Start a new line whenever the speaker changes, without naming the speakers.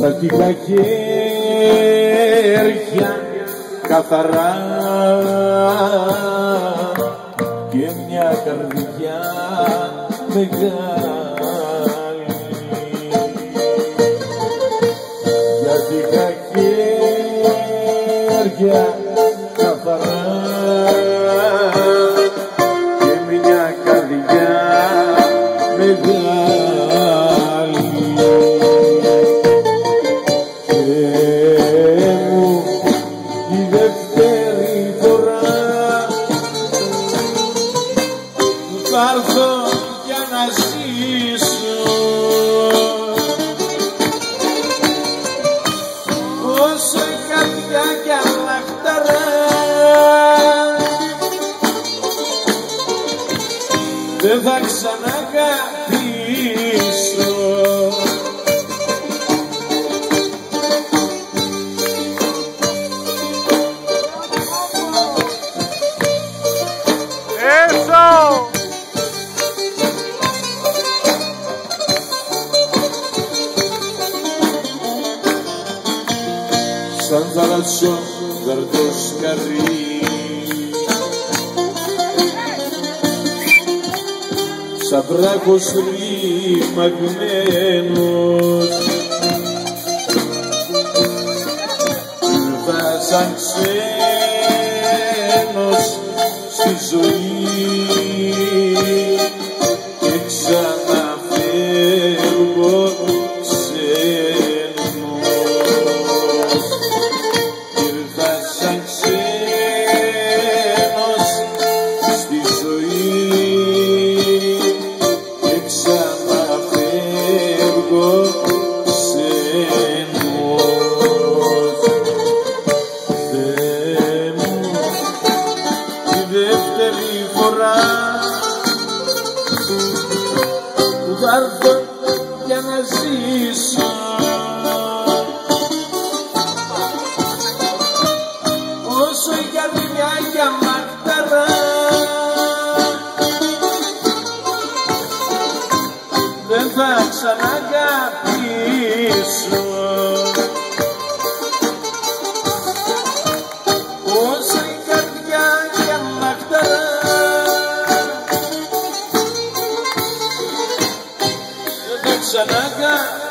τα τυχα χέρια καθαρά και μια καρδιά μεγάλη. Για τυχα χέρια θα έρθω για να ζήσω. Όσο η καρδιά κι αναχταρά δεν θα ξαναγαπήσω.
Eso!
Σαν θαλασσό βερδό σκαρί σαν βράχος ρημαγμένος. Θα σαν ξένος στη ζωή έρθω για να ζήσω. Όσο η καρδιά για μακταρά δεν θα ξαναγαπήσω δεν θα ξαναγαπήσω